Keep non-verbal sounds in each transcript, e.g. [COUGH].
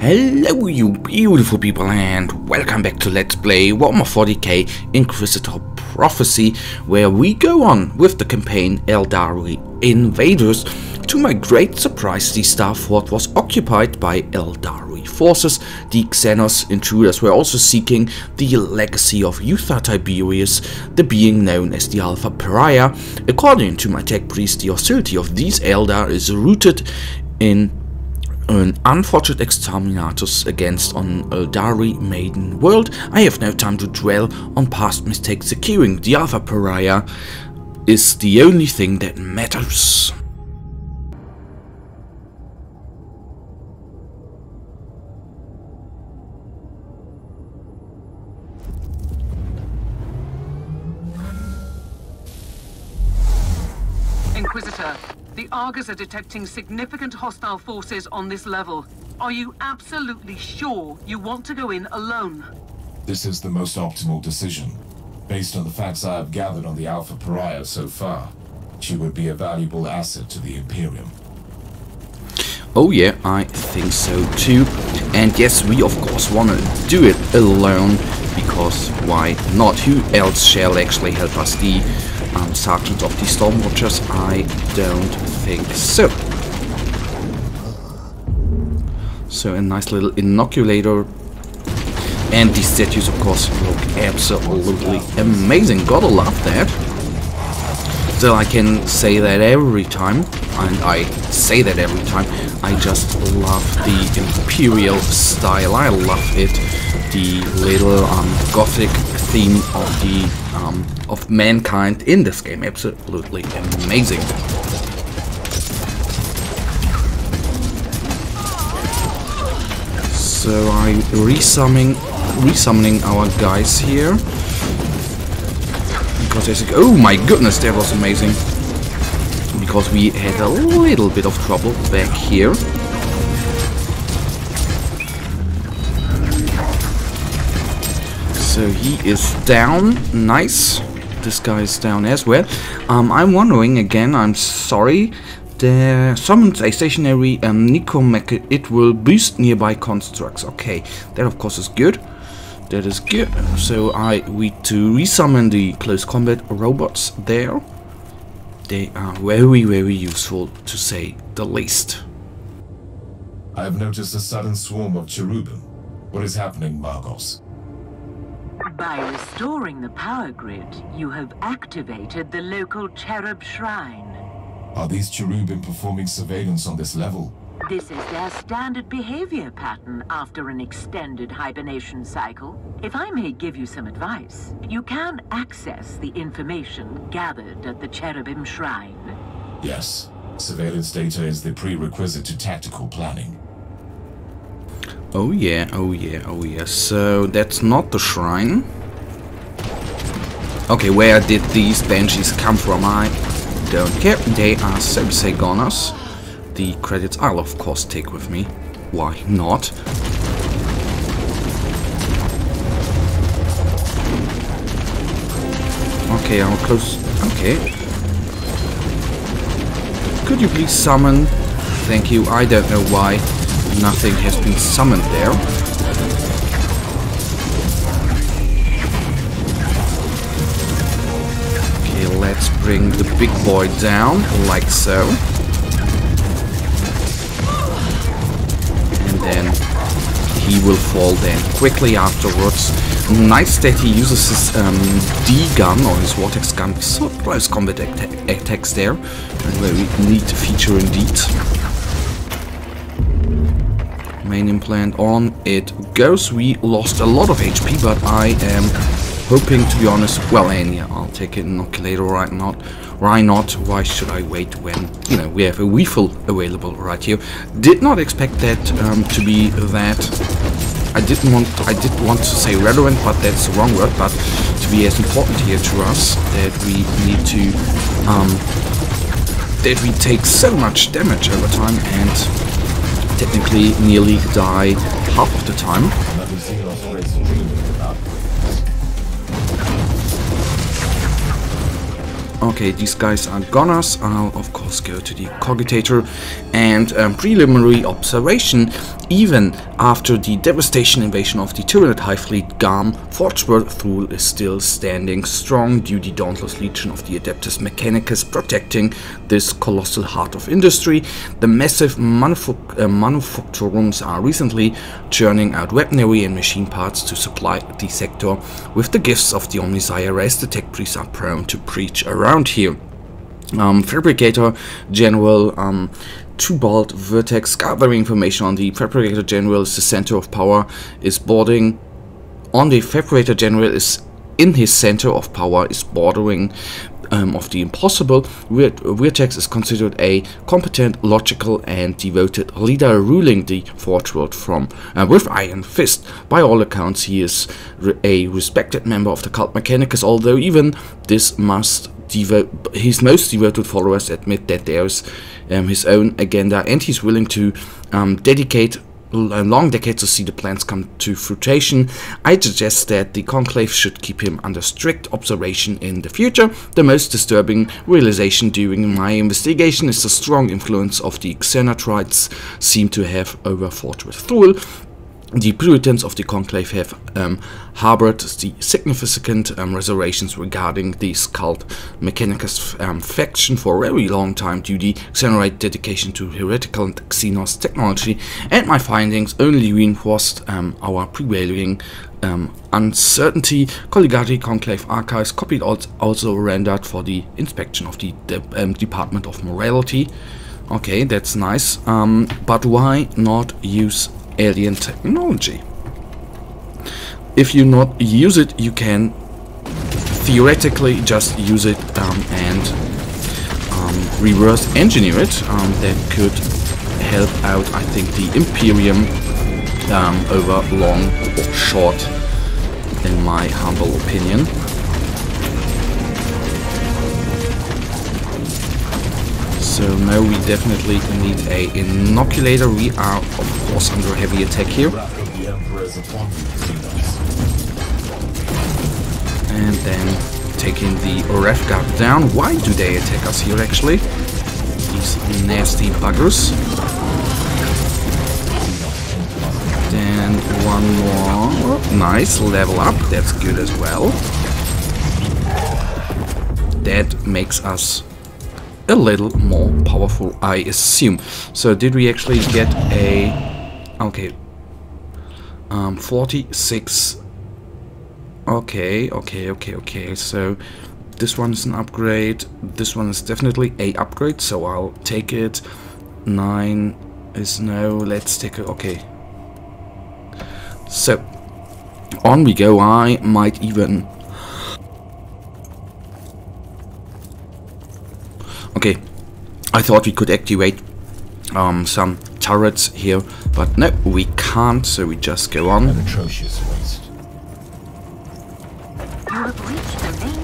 Hello you beautiful people and welcome back to Let's Play Warhammer 40k Inquisitor Prophecy where we go on with the campaign Aeldari Invaders. To my great surprise the Starfort was occupied by Aeldari forces. The Xenos intruders were also seeking the legacy of Uther Tiberius, the being known as the Alpha Pariah. According to my tech priest the hostility of these Eldar is rooted in an unfortunate exterminatus against an Aeldari Maiden World, I have no time to dwell on past mistakes. Securing the Alpha Pariah is the only thing that matters. Inquisitor, the Argus are detecting significant hostile forces on this level. Are you absolutely sure you want to go in alone? This is the most optimal decision. Based on the facts I have gathered on the Alpha Pariah so far, she would be a valuable asset to the Imperium. Oh yeah, I think so too. And yes, we of course wanna do it alone, because why not? Who else shall actually help us? The um, Sergeant of the Stormwatchers? I don't think so. So a nice little inoculator. And these statues of course look absolutely amazing. Gotta love that. Still I can say that every time, and I say that every time, I just love the Imperial style. I love it. The little um, gothic theme of the um, of mankind in this game. Absolutely amazing. So I'm resummoning, resummoning our guys here. Because I think, oh my goodness, that was amazing. Because we had a little bit of trouble back here. So he is down. Nice. This guy is down as well. Um, I'm wondering again, I'm sorry. The summons a stationary um, Necromech. It will boost nearby constructs. Okay, that of course is good. That is good. So I need to resummon the close combat robots there. They are very, very useful to say the least. I have noticed a sudden swarm of cherubim. What is happening, Magos? By restoring the power grid, you have activated the local cherub shrine. Are these cherubim performing surveillance on this level? This is their standard behavior pattern after an extended hibernation cycle. If I may give you some advice, you can access the information gathered at the cherubim shrine. Yes. Surveillance data is the prerequisite to tactical planning. Oh yeah, oh yeah, oh yeah. So that's not the shrine. Okay, where did these banshees come from? I don't care. They are Sebsegoners. The credits I'll of course take with me. Why not? Okay, I'll close. Okay. Could you please summon? Thank you. I don't know why nothing has been summoned there. Okay, let's bring the big boy down, like so. Then he will fall then quickly afterwards. Nice that he uses his um, D-gun or his Vortex gun. So close combat attacks there. Very neat feature indeed main implant on it goes. We lost a lot of HP, but I am hoping, to be honest, well, and yeah, I'll take an inoculator right not. Why not? Why should I wait when, you know, we have a refill available right here. Did not expect that um, to be that. I didn't want, I did want to say relevant, but that's the wrong word, but to be as important here to us that we need to, um, that we take so much damage over time and technically nearly die half of the time. Okay, these guys are goners. I'll of course go to the cogitator and um, preliminary observation Even after the devastation invasion of the Tyranid High Fleet GAM, Fortress Thule is still standing strong due to the dauntless legion of the Adeptus Mechanicus protecting this colossal heart of industry. The massive manufa uh, are recently churning out weaponry and machine parts to supply the sector with the gifts of the Omnissiah as the tech priests are prone to preach around here. Um, Fabricator General um, Tubalt Vertex gathering information on the Fabricator General is the center of power is boarding on the Fabricator General is in his center of power is bordering um, of the impossible. Vertex is considered a competent, logical, and devoted leader ruling the Forge world from uh, with iron fist. By all accounts, he is re a respected member of the cult Mechanicus, although even this must his most devoted followers admit that there's um, his own agenda and he's willing to um, dedicate long decade to see the plans come to fruition. I suggest that the Conclave should keep him under strict observation in the future. The most disturbing realization during my investigation is the strong influence of the Xenarites seem to have over Fortress Thule the Puritans of the Conclave have um, harbored the significant um, reservations regarding the cult Mechanicus um, faction for a very long time due to the Xenarite dedication to heretical and Xenos technology, and my findings only reinforced um, our prevailing um, uncertainty. Colligati Conclave Archives copied also rendered for the inspection of the de um, Department of Morality. Okay, that's nice, but why not use alien technology. If you not use it, you can theoretically just use it um, and um, reverse engineer it. Um, that could help out, I think, the Imperium um, over long or short, in my humble opinion. So now we definitely need a inoculator. We are of course under heavy attack here. And then taking the Wraithguard down. Why do they attack us here actually? These nasty buggers. Then one more. Nice, level up. That's good as well. That makes us a little more powerful, I assume. So did we actually get a... Okay. Um, 46... Okay, okay, okay, okay. So this one is an upgrade. This one is definitely a upgrade, so I'll take it. 9 is no. Let's take it. Okay. So, on we go. I might even Okay, I thought we could activate um, some turrets here, but no, we can't, so we just go on. An atrocious waste. You have reached the main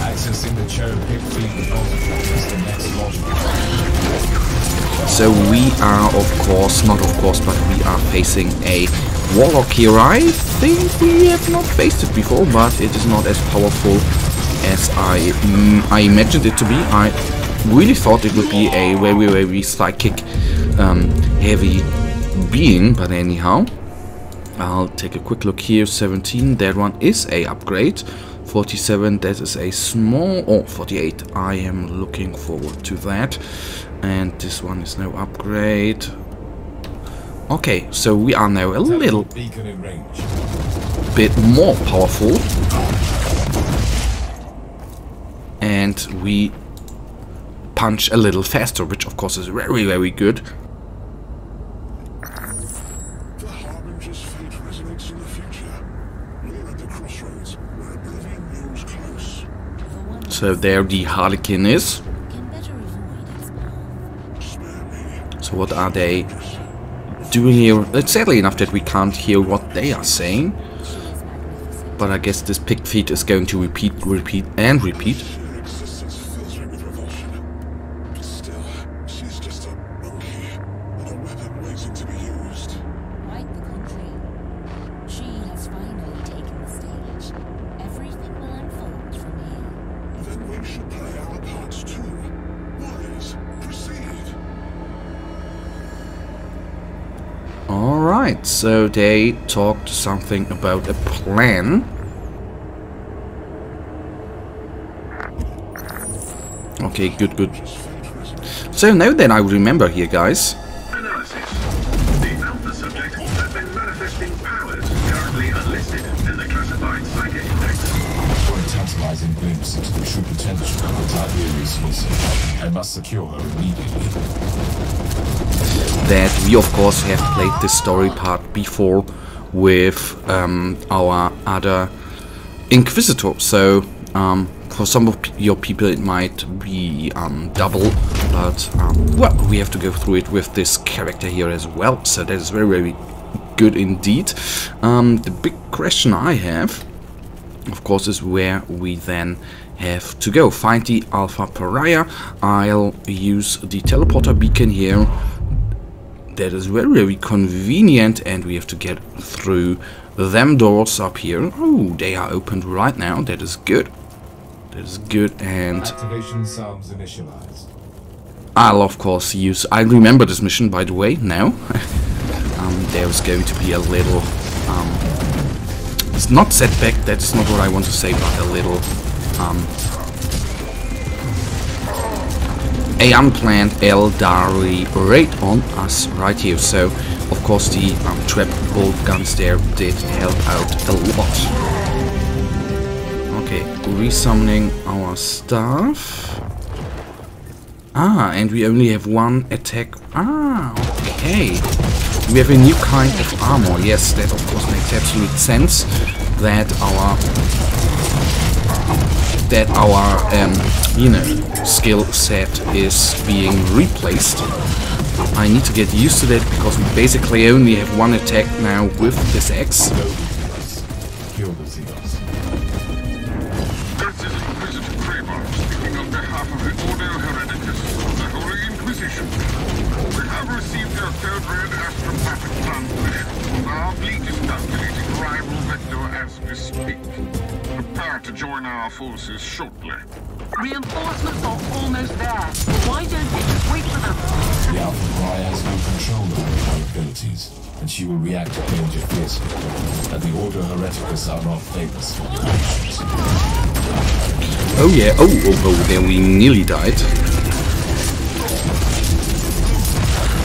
Accessing the cherub pict feed is the next logical So we are, of course, not of course, but we are facing a Warlock here. I think we have not faced it before, but it is not as powerful as I, mm, I imagined it to be. I really thought it would be a very, very psychic, um, heavy being, but anyhow. I'll take a quick look here. 17, that one is a upgrade. 47, that is a small... Oh, 48, I am looking forward to that. And this one is no upgrade. Okay, so we are now a little bit more powerful and we punch a little faster, which of course is very, very good. So there the Harlequin is. So what are they doing here? It's sadly enough that we can't hear what they are saying. But I guess this pig feet is going to repeat, repeat, and repeat. housing to be used. Quite the contrary. She has finally taken the stage. Everything will unfold from here. Then we should play our parts too. Wise, proceed. Alright, so they talked something about a plan. Okay, good, good. So now then, I remember here, guys. That we of course have played this story part before with um, our other Inquisitor. So um, for some of your people it might be um, double, but um, well, we have to go through it with this character here as well. So that is very very good indeed. Um, the big question I have of course, is where we then have to go. Find the Alpha Pariah. I'll use the teleporter beacon here. That is very, very convenient, and we have to get through them doors up here. Oh, they are opened right now. That is good. That is good, and Activation sounds initialized. I'll of course use. I remember this mission, by the way. Now, [LAUGHS] um, there's going to be a little. Um, it's not setback. That's not what I want to say, but a little. Um, a unplanned Aeldari raid on us right here. So, of course, the um, trap bolt guns there did help out a lot. Okay, resummoning our stuff. Ah, and we only have one attack. Ah, okay. We have a new kind of armor. Yes, that of course makes absolute sense. That our that our um, you know skill set is being replaced. I need to get used to that because we basically only have one attack now with this axe. To join our forces shortly. Reinforcements are almost there. Why don't you just wait for them? The Alpha Pariah has no control over her abilities, and she will react to danger fiercely. And the Ordo Hereticus are not famous for their patience. Oh yeah, oh, oh, oh, there we nearly died.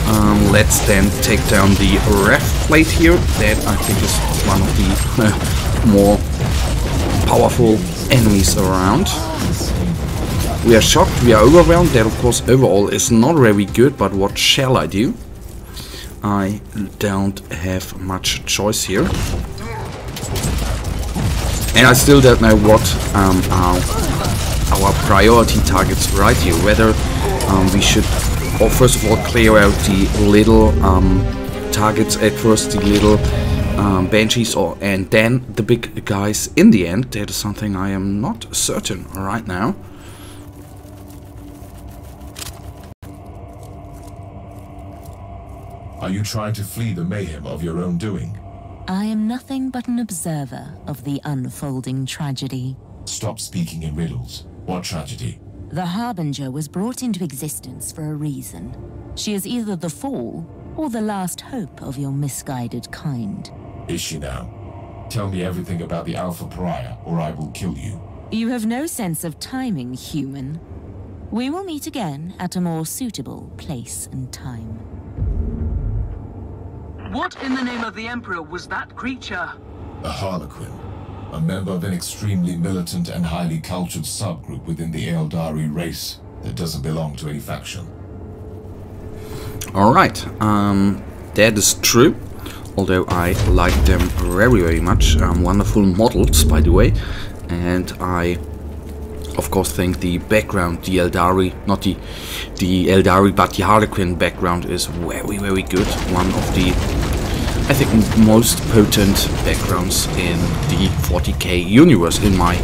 Um, let's then take down the ref plate here. That I think is one of the uh, [LAUGHS] more powerful enemies around. We are shocked, we are overwhelmed. That of course overall is not very good, but what shall I do? I don't have much choice here. And I still don't know what um, are our priority targets right here. Whether um, we should, or first of all, clear out the little um, targets at first, the little um, banshees, or and then the big guys in the end. That is something I am not certain right now. Are you trying to flee the mayhem of your own doing? I am nothing but an observer of the unfolding tragedy. Stop speaking in riddles. What tragedy? The Harbinger was brought into existence for a reason. She is either the fall or the last hope of your misguided kind. Is she now? Tell me everything about the Alpha Pariah, or I will kill you. You have no sense of timing, human. We will meet again at a more suitable place and time. What in the name of the Emperor was that creature? A Harlequin. A member of an extremely militant and highly cultured subgroup within the Aeldari race that doesn't belong to any faction. Alright, um, that is true. Although I like them very, very much. Um, wonderful models, by the way. And I, of course, think the background, the Aeldari, not the, the Aeldari, but the Harlequin background is very, very good. One of the, I think, most potent backgrounds in the 40k universe, in my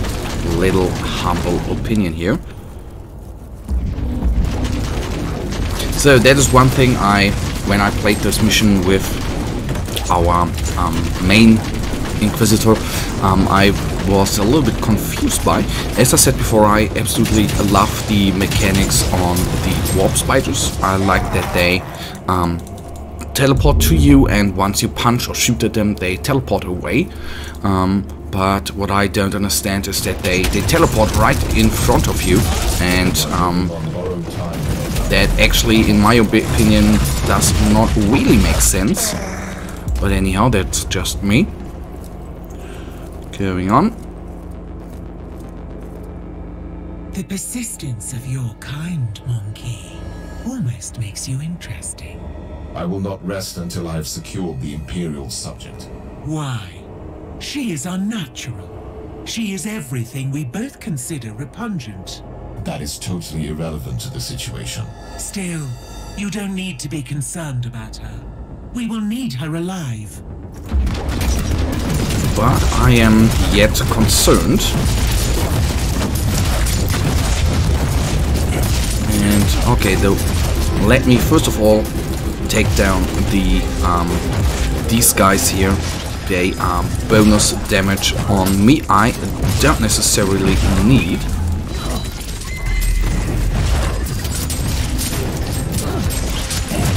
little humble opinion here. So that is one thing I, when I played this mission with our um, main Inquisitor, um, I was a little bit confused by. As I said before, I absolutely love the mechanics on the warp spiders. I like that they um, teleport to you, and once you punch or shoot at them, they teleport away. Um, but what I don't understand is that they, they teleport right in front of you, and um, that actually, in my opinion, does not really make sense. But anyhow, that's just me. Carrying on. The persistence of your kind, Mon-keigh, almost makes you interesting. I will not rest until I have secured the Imperial subject. Why? She is unnatural. She is everything we both consider repugnant. That is totally irrelevant to the situation. Still, you don't need to be concerned about her. We will need her alive. But I am yet concerned. And, okay, though, let me first of all take down the, um, these guys here they are bonus damage on me. I don't necessarily need.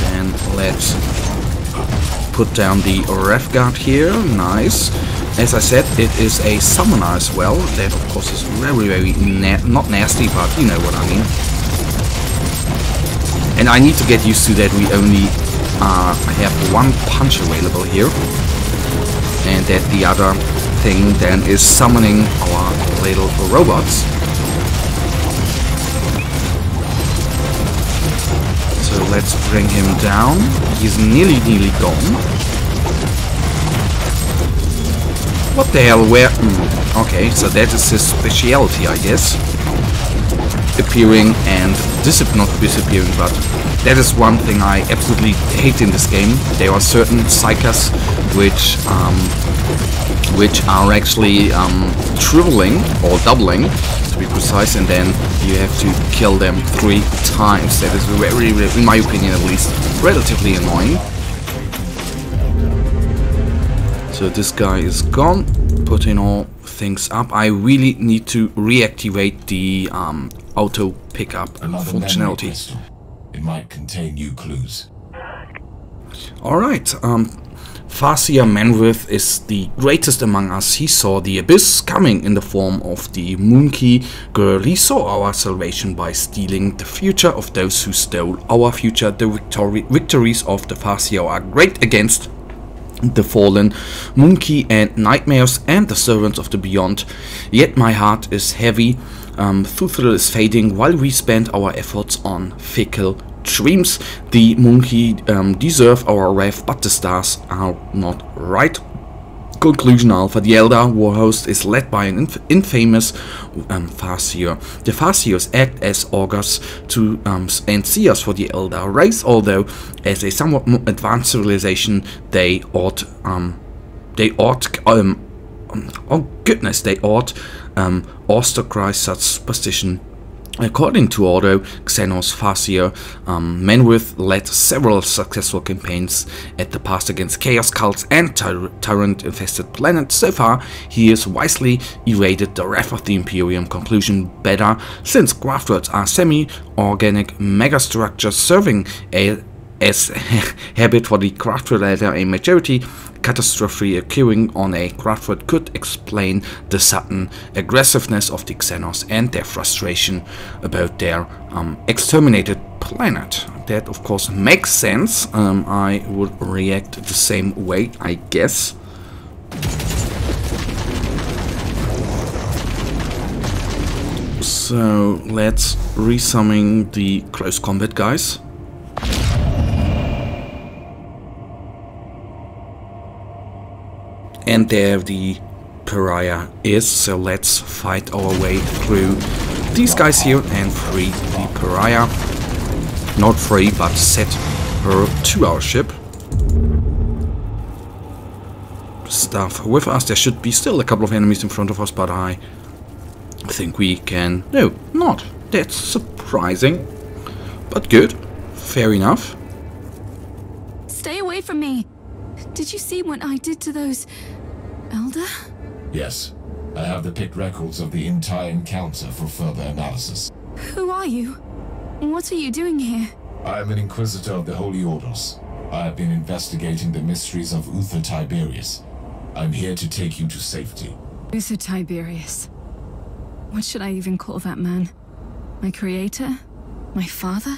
Then let's put down the Wraithguard here. Nice. As I said, it is a summoner as well. That of course is very, very na not nasty, but you know what I mean. And I need to get used to that we only uh, have one punch available here and that the other thing then is summoning our little robots. So let's bring him down. He's nearly, nearly gone. What the hell, where... Mm, okay, so that is his speciality, I guess. Appearing and disap not disappearing, but that is one thing I absolutely hate in this game. There are certain psykers which um, which are actually um, tripling or doubling to be precise and then you have to kill them three times. That is very, in my opinion at least, relatively annoying. So this guy is gone, putting all things up. I really need to reactivate the um, auto pickup Another functionality. It might contain new clues. Alright, um, Farseer Manwith is the greatest among us. He saw the abyss coming in the form of the Mon-keigh girl. He saw our salvation by stealing the future of those who stole our future. The victories of the Farseer are great against the fallen, Mon-keigh and nightmares and the servants of the beyond. Yet my heart is heavy um, Thuthril is fading while we spend our efforts on fickle dreams. The Mon-keigh um, deserve our wrath, but the stars are not right. Conclusion Alpha, the Eldar Warhost is led by an inf infamous um, Farseer. The Farseers act as augurs to um, and seers for the Eldar race, although as a somewhat more advanced civilization, they ought um, they ought um, oh goodness, they ought um, ostracize such superstition According to Ordo, Xenos Farseer, um, Manwith led several successful campaigns at the past against chaos cults and ty tyrant-infested planets. So far, he has wisely evaded the wrath of the Imperium. Conclusion better, since craftworlds are semi-organic megastructures serving a as [LAUGHS] habit for the craftworld a majority catastrophe occurring on a craftworld could explain the sudden aggressiveness of the Xenos and their frustration about their um, exterminated planet. That of course makes sense. Um, I would react the same way, I guess. So let's resummon the close combat guys. And there the pariah is, so let's fight our way through these guys here and free the pariah. Not free, but set her to our ship. Stuff with us. There should be still a couple of enemies in front of us, but I think we can... No, not. That's surprising. But good. Fair enough. Stay away from me. Did you see what I did to those... Eldar? Yes. I have the pict records of the entire encounter for further analysis. Who are you? What are you doing here? I am an Inquisitor of the Holy Orders. I have been investigating the mysteries of Uther Tiberius. I'm here to take you to safety. Uther Tiberius. What should I even call that man? My creator? My father?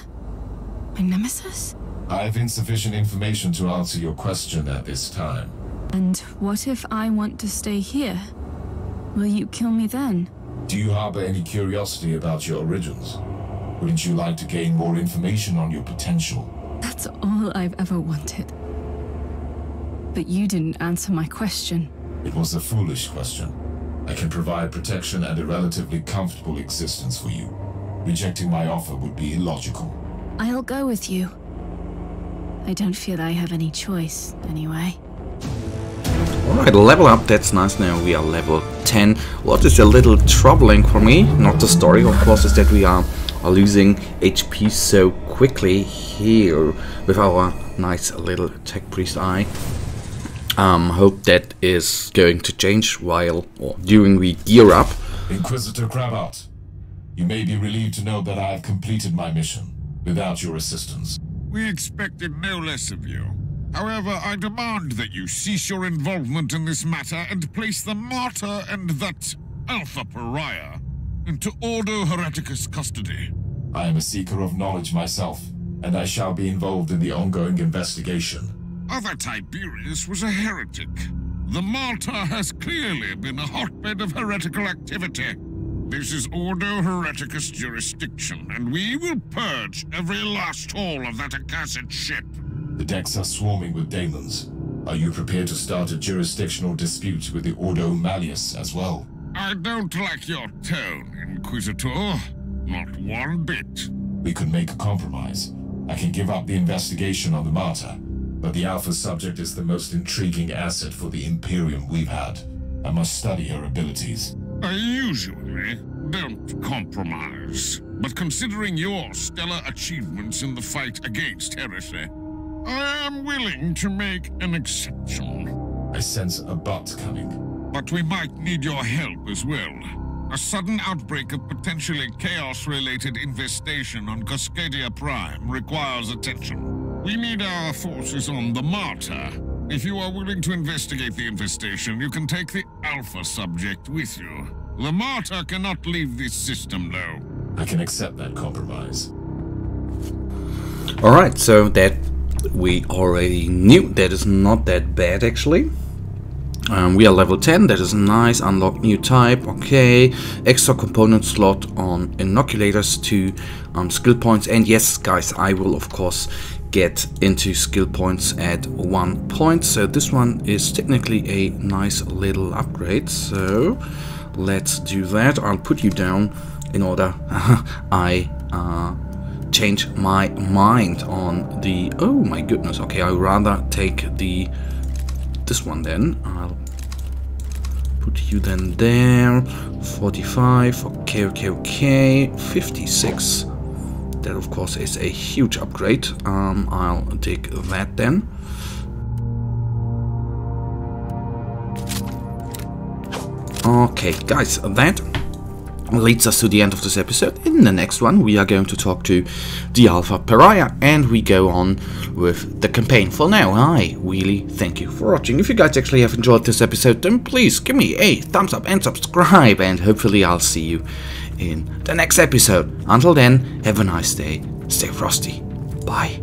My nemesis? I have insufficient information to answer your question at this time. And what if I want to stay here? Will you kill me then? Do you harbor any curiosity about your origins? Wouldn't you like to gain more information on your potential? That's all I've ever wanted. But you didn't answer my question. It was a foolish question. I can provide protection and a relatively comfortable existence for you. Rejecting my offer would be illogical. I'll go with you. I don't feel I have any choice, anyway. Alright, level up, that's nice. Now we are level 10. What is a little troubling for me, not the story, of course, is that we are, are losing HP so quickly here with our nice little tech priest eye. Um, hope that is going to change while or during we gear up. Inquisitor Cravat, you may be relieved to know that I have completed my mission without your assistance. We expected no less of you. However, I demand that you cease your involvement in this matter and place the martyr and that Alpha Pariah into Ordo Hereticus custody. I am a seeker of knowledge myself, and I shall be involved in the ongoing investigation. Uther Tiberius was a heretic. The Martyr has clearly been a hotbed of heretical activity. This is Ordo Hereticus jurisdiction, and we will purge every last hole of that accursed ship. The decks are swarming with daemons. Are you prepared to start a jurisdictional dispute with the Ordo Malleus as well? I don't like your tone, Inquisitor. Not one bit. We could make a compromise. I can give up the investigation on the Martyr, but the Alpha subject is the most intriguing asset for the Imperium we've had. I must study her abilities. I usually don't compromise, but considering your stellar achievements in the fight against heresy, I am willing to make an exception. I sense a but coming. But we might need your help as well. A sudden outbreak of potentially chaos-related infestation on Cascadia Prime requires attention. We need our forces on the Martyr. If you are willing to investigate the infestation, you can take the Alpha subject with you. The Martyr cannot leave this system, though. I can accept that compromise. Alright, so that we already knew. That is not that bad, actually. Um, we are level 10, that is nice. Unlock new type, okay. Extra component slot on inoculators to um, skill points. And yes, guys, I will, of course, get into skill points at one point. So this one is technically a nice little upgrade. So let's do that. I'll put you down in order [LAUGHS] I uh, change my mind on the... Oh my goodness, okay, I'd rather take the... This one then. I'll put you then there. 45, okay, okay, okay. 56. That of course is a huge upgrade. Um, I'll take that then. Okay, guys, that leads us to the end of this episode. In the next one, we are going to talk to the Alpha Pariah, and we go on with the campaign. For now, I really thank you for watching. If you guys actually have enjoyed this episode, then please give me a thumbs up and subscribe, and hopefully I'll see you in the next episode. Until then, have a nice day, stay frosty, bye.